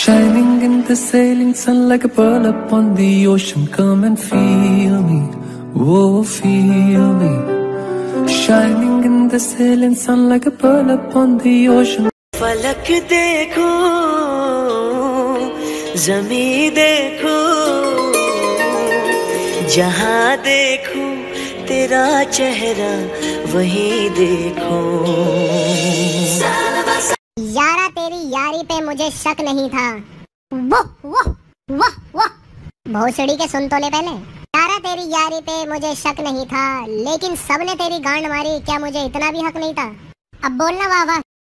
Shining in the sailing sun like a pearl upon the ocean. Come and feel me, oh, feel me. Shining in the sailing sun like a pearl upon the ocean. फलक देखो जमी देखो जहाँ देखो तेरा चेहरा वही देखो यारा तेरी पे मुझे शक नहीं था। वो वो वो वो भोसड़ी के सुन तो ले पहले। यारा तेरी यारी पे मुझे शक नहीं था, लेकिन सबने तेरी गांड मारी, क्या मुझे इतना भी हक नहीं था? अब बोलना, वाह वाह।